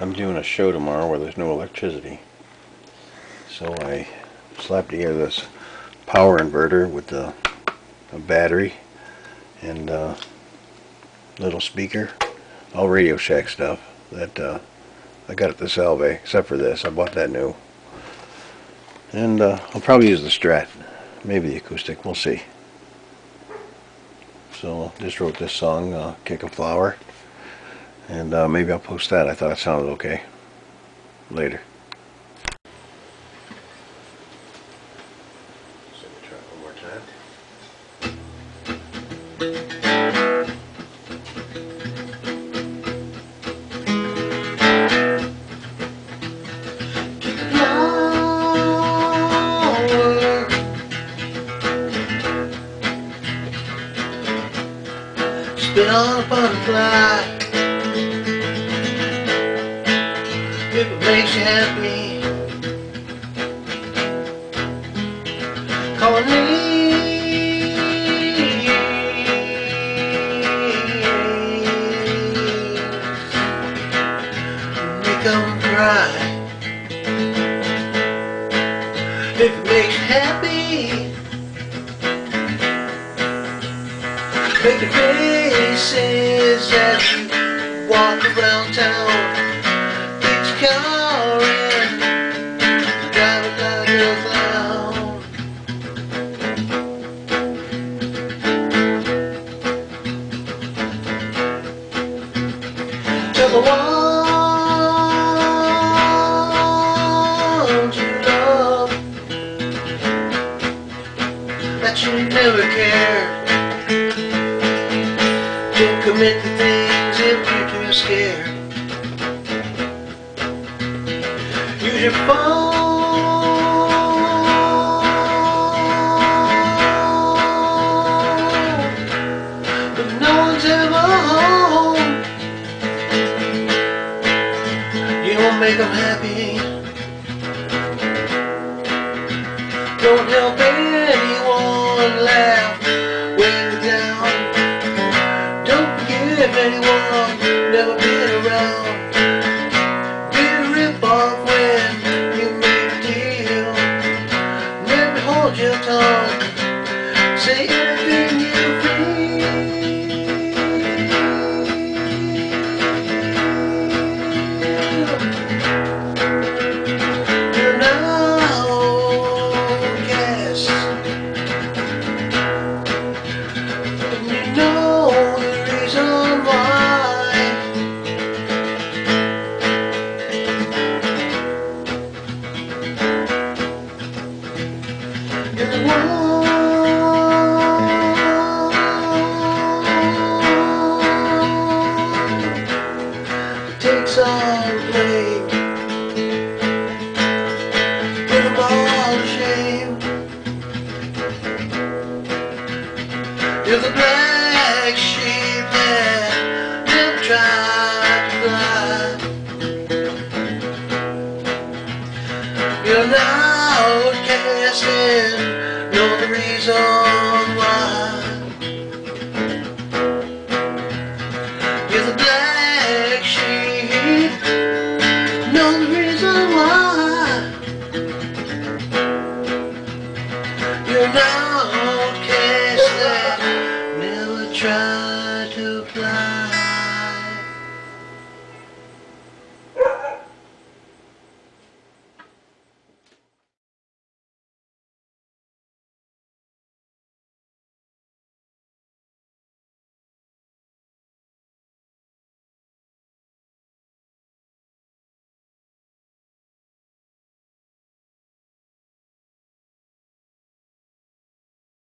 I'm doing a show tomorrow where there's no electricity. So I slapped together this power inverter with the a battery and uh, little speaker. All Radio Shack stuff that uh, I got at the Salve, except for this. I bought that new. And uh, I'll probably use the Strat. Maybe the acoustic. We'll see. So just wrote this song, uh, Kick a Flower. And uh, maybe I'll post that. I thought it sounded okay. Later. So we try it one more time. Spin on a butterfly Makes you happy Call Make cry. If it makes you happy. Make the faces as you walk around town. Get your you never cared. Don't commit to things if you're too scared. Use your phone, but no one's ever home. You don't make them happy. Don't help your tongue. Say anything you You're black sheep that never tried to fly. You're an outcast and the reason